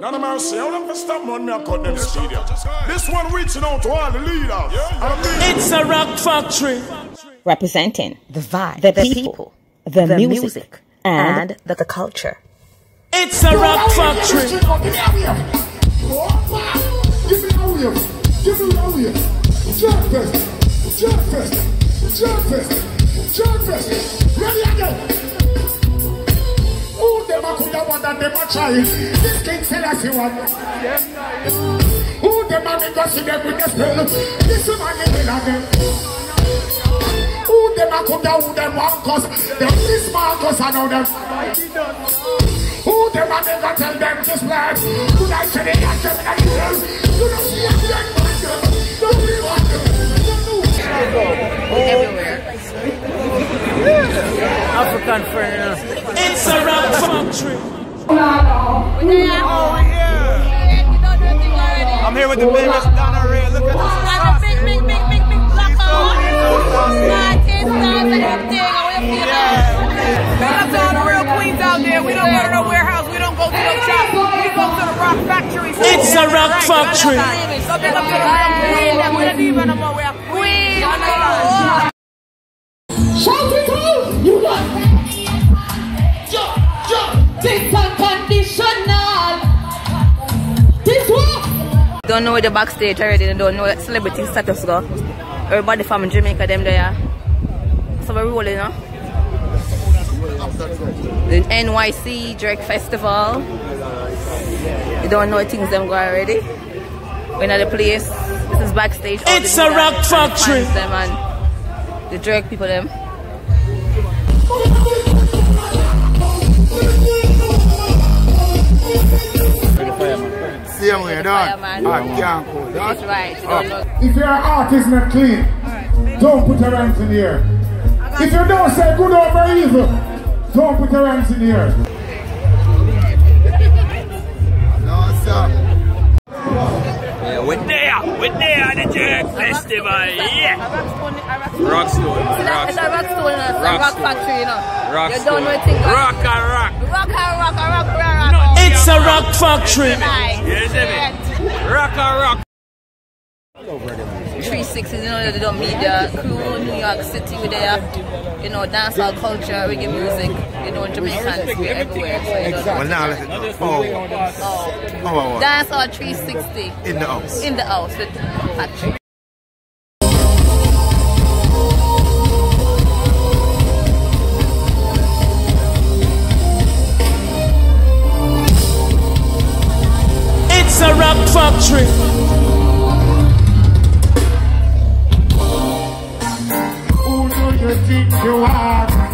None of mercy, how them for stop man, me I cut them studio. This one reaching out to all the leaders. I mean, It's a Roc Factory. representing the vibe, the, the people, people, the, the music, music, and, and the, the culture. It's a Roc Factory. Give me a wave. Give me a wave. Jump fest. Jump fest. Jump fest. Them a try? This King Selassie one. Who them a make us see them with the spell? This man is will again. Who them a coulda who them want cause? Them this Marcus and know them. Who them a make us tell them to spread? Who like say they are them like them? You don't see a black man them. Don't be one them. African friend. It's a Roc Factory. I'm here with the famous Donnaray. Look at this. We got all the real queens out there. We don't go to no warehouse. We don't go to no shop. We go to the Roc Factory. It's a Roc Factory. So big up to the real queen. That we don't even know more. We are queen. Shout it out! You got it! Jump, jump! This unconditional. Don't know the backstage already. They don't know celebrity status go. Everybody from Jamaica, them there. So we're rolling, know. The NYC Jerk Festival. You don't know things them go already. We're at the place. This is backstage. It's a Roc Factory. Them and the Jerk people them. Same way, I can't go. That's right. You don't know. If your heart is not clean, don't put your hands in the air. If you don't say good over evil, don't put your hands in the air. No, sir. Yeah, we're there. We're there at the Jerk Festival. Yeah. Rockstone. It's a rock stone, it's a Rock Roc Factory, you know. Rock You don't know a. Rock and rock. Rock, and rock, and rock, rock, rock. It's a Roc Factory. Yes, me. Rock and rock. 360, you know, they don't media crew, New York City, we there, you know, dancehall culture, reggae music, you know, Jamaicans, we're everywhere. So, you know, Well, now let's oh, oh, oh, oh, dancehall 360 in the house. in the house with factory. It's a Roc Factory. Who do you think you are?